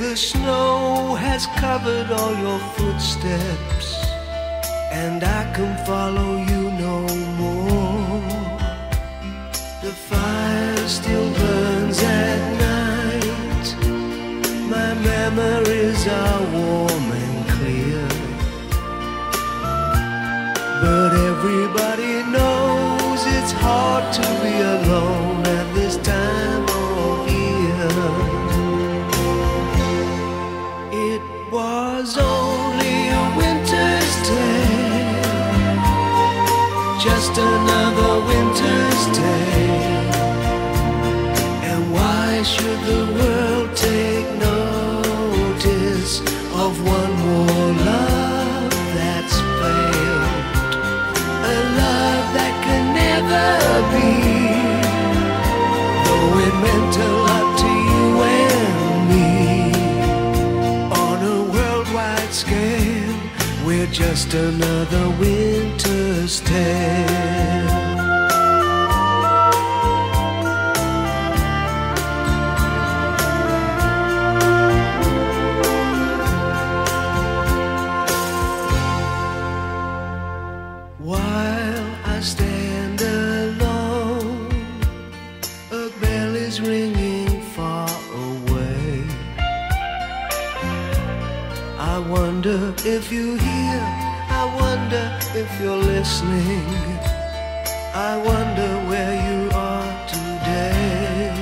the snow has covered all your footsteps, and I can follow you no more. The fire still burns at night, my memories are warm and clear. But everybody knows it's hard to be alone just another winter's tale. If you hear, I wonder if you're listening. I wonder where you are today.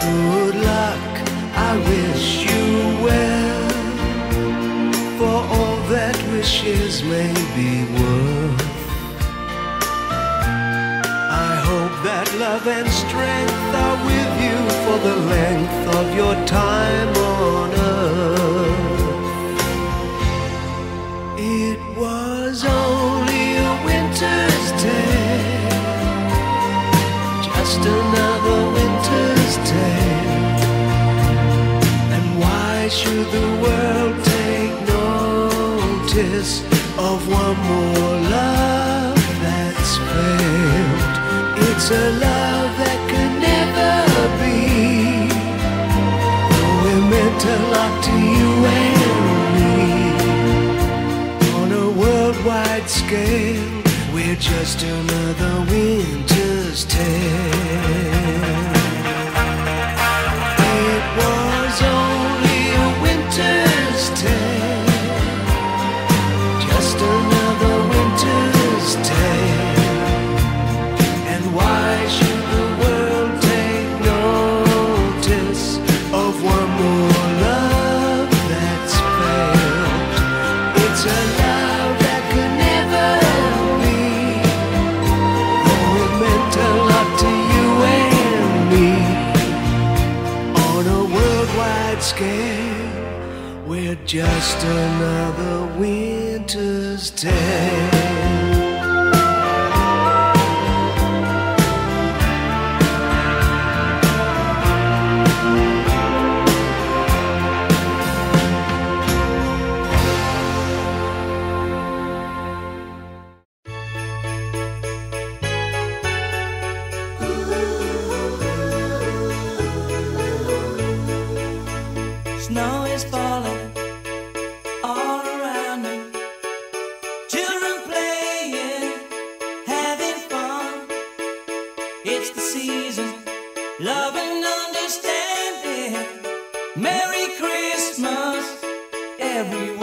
Good luck, I wish you well for all that wishes may be worth. I hope that love and strength are with you for the length of your time on earth. Of one more love that's failed? It's a love that could never be. Though it meant a lot to you and me. On a worldwide scale, we're just another winter's tale. Just another winter's tale. love and understanding. Merry Christmas, everyone.